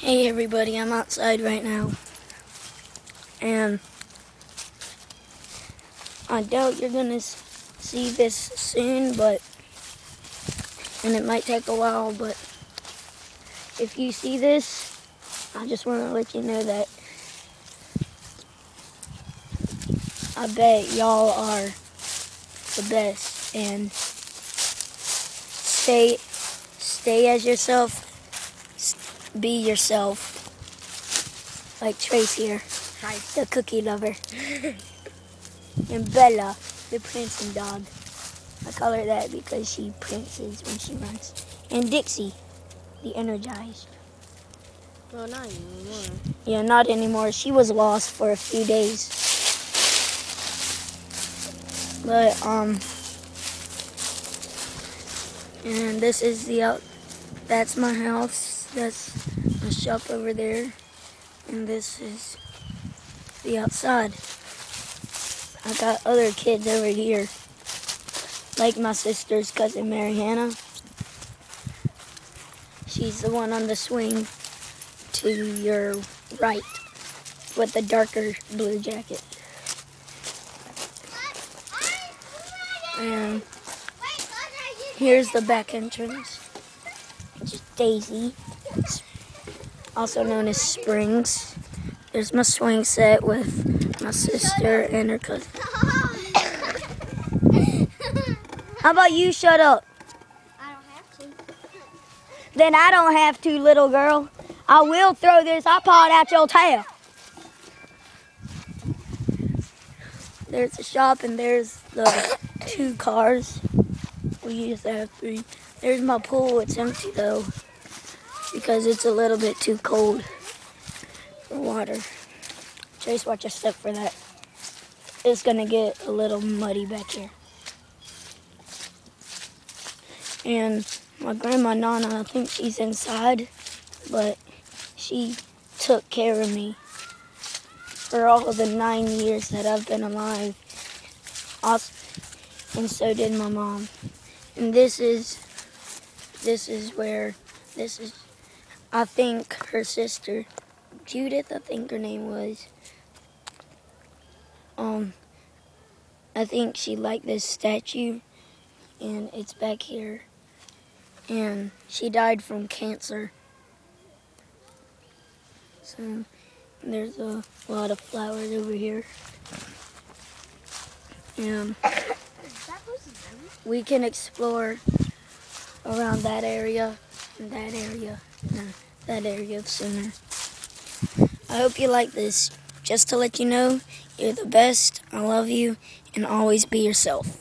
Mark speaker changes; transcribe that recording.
Speaker 1: Hey everybody, I'm outside right now. And I doubt you're gonna see this soon, but and it might take a while, but if you see this, I just want to let you know that I bet y'all are the best and stay stay as yourself be yourself. Like Trace here,
Speaker 2: Hi.
Speaker 1: the cookie lover. and Bella, the prancing dog. I call her that because she prances when she runs. And Dixie, the energized.
Speaker 2: Well, not anymore.
Speaker 1: Yeah, not anymore. She was lost for a few days. But, um, and this is the out, that's my house. That's my shop over there. And this is the outside. I got other kids over here. Like my sister's cousin Mary Hannah. She's the one on the swing to your right with the darker blue jacket. And here's the back entrance. It's Daisy, also known as Springs. There's my swing set with my sister and her cousin. How about you shut up?
Speaker 2: I don't have to.
Speaker 1: Then I don't have to, little girl. I will throw this iPod at your tail. There's the shop and there's the two cars. We used to have three. There's my pool. It's empty though because it's a little bit too cold for water. Chase, watch your step for that. It's gonna get a little muddy back here. And my grandma Nana, I think she's inside, but she took care of me for all of the nine years that I've been alive. And so did my mom. And this is, this is where, this is, I think her sister, Judith, I think her name was. Um, I think she liked this statue, and it's back here and she died from cancer. So there's a lot of flowers over here. And we can explore around that area and that area that area of sooner. I hope you like this. Just to let you know, you're the best. I love you and always be yourself.